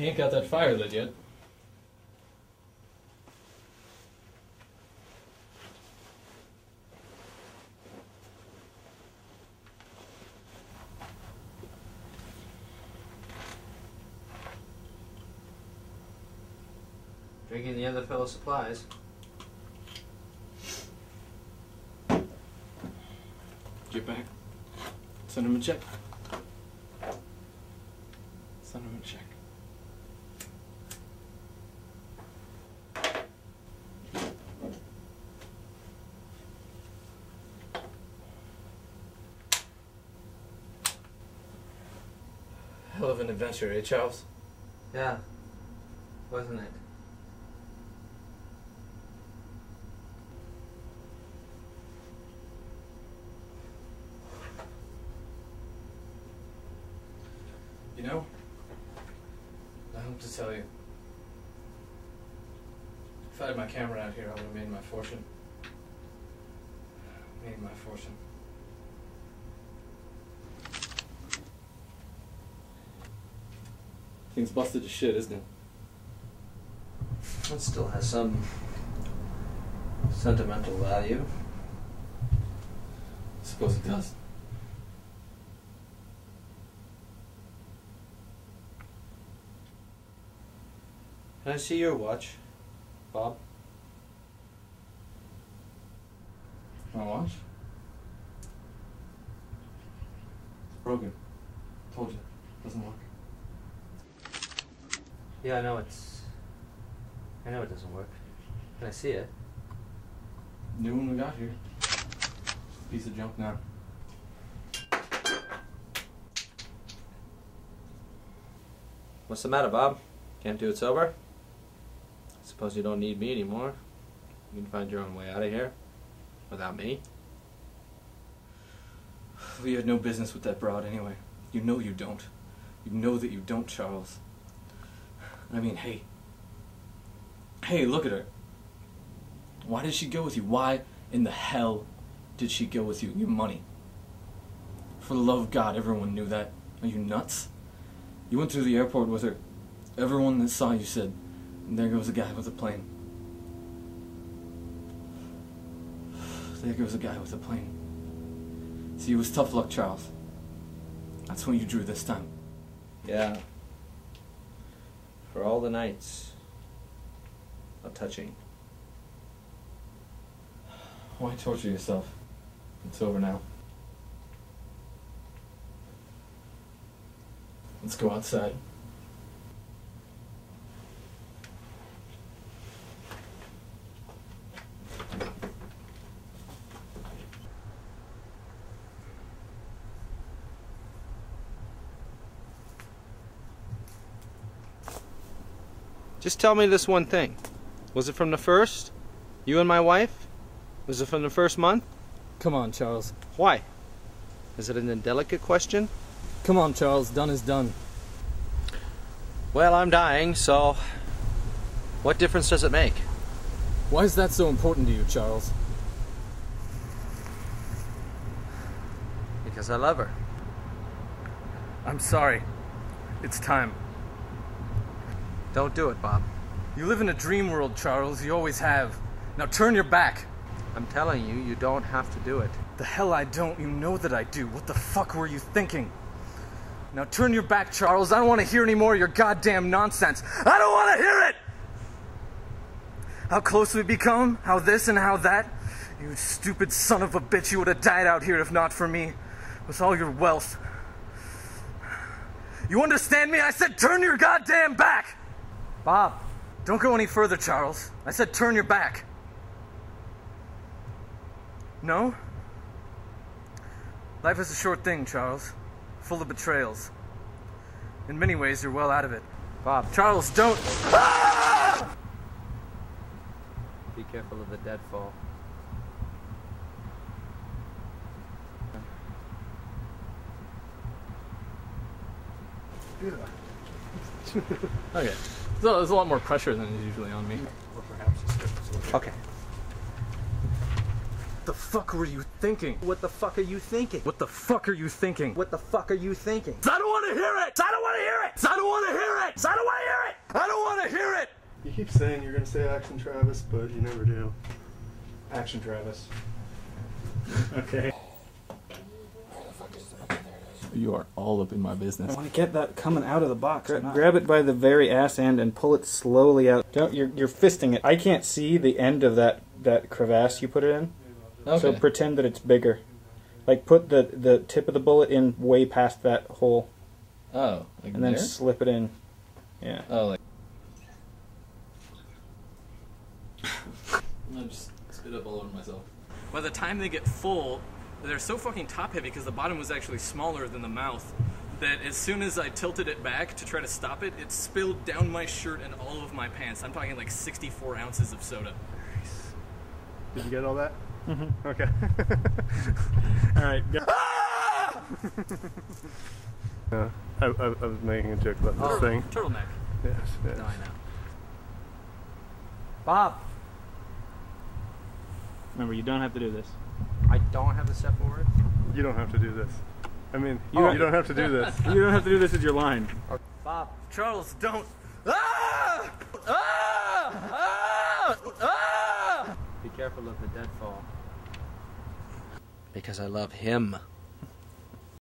He ain't got that fire lit yet. Drinking the other fellow's supplies. Get back. Send him a check. Send him a check. Hell of an adventure, eh, Charles? Yeah. Wasn't it? You know, I hope to tell you. If I had my camera out here, I would have made my fortune. Made my fortune. Thing's busted to shit, isn't it? It still has some sentimental value. I suppose it does. Can I see your watch, Bob? My watch? It's broken. Told you. Doesn't work. Yeah, I know it's. I know it doesn't work. Can I see it? New one we got here. Piece of junk now. What's the matter, Bob? Can't do it sober? Suppose you don't need me anymore. You can find your own way out of here. Without me. We had no business with that broad anyway. You know you don't. You know that you don't, Charles. I mean, hey. Hey, look at her. Why did she go with you? Why in the hell did she go with you? Your money. For the love of God, everyone knew that. Are you nuts? You went through the airport with her. Everyone that saw you said, there goes a guy with a plane. There goes a guy with a plane. See, it was tough luck, Charles. That's when you drew this time. Yeah. For all the nights of touching. Why torture yourself? It's over now. Let's go outside. Just tell me this one thing. Was it from the first? You and my wife? Was it from the first month? Come on, Charles. Why? Is it an indelicate question? Come on, Charles. Done is done. Well, I'm dying, so what difference does it make? Why is that so important to you, Charles? Because I love her. I'm sorry. It's time. Don't do it, Bob. You live in a dream world, Charles. You always have. Now turn your back. I'm telling you, you don't have to do it. The hell I don't. You know that I do. What the fuck were you thinking? Now turn your back, Charles. I don't want to hear any more of your goddamn nonsense. I don't want to hear it! How close we become? How this and how that? You stupid son of a bitch, you would have died out here if not for me. With all your wealth. You understand me? I said turn your goddamn back! Bob! Don't go any further, Charles. I said turn your back. No? Life is a short thing, Charles. Full of betrayals. In many ways, you're well out of it. Bob, Charles, don't. be careful of the deadfall. Okay. So there's a lot more pressure than is usually on me. Okay. The the fuck were you thinking? What the fuck are you thinking? What the fuck are you thinking? What the fuck are you thinking? I don't want to hear it! I don't want to hear it! I don't want to hear it! I don't want to hear it! I don't want to hear it! You keep saying you're gonna say Action Travis, but you never do. Action, Travis. okay. You are all up in my business. I want to get that coming out of the box. Gra- grab it by the very ass end and pull it slowly out. Don't you're you're fisting it. I can't see the end of that that crevasse you put it in. Okay. So pretend that it's bigger. Like put the the tip of the bullet in way past that hole oh, like and then there? slip it in. Yeah. Oh, like. I just spit up all over myself. By the time they get full, they're so fucking top heavy because the bottom was actually smaller than the mouth that as soon as I tilted it back to try to stop it, it spilled down my shirt and all of my pants. I'm talking like 64 ounces of soda. Nice. Did you get all that? Mm-hmm. Okay. All right. Go. Yeah, I, I, I was making a joke about this thing. Turtleneck. Yes, yes. No, I know. Bob, Remember, you don't have to do this. I don't have to step forward. You don't have to do this. I mean, You you, don't- don't have to do this. You don't have to do this as your line. Bob, Charles, don't. Ah! Ah! Ah! Ah! Be careful of the deadfall. Because I love him.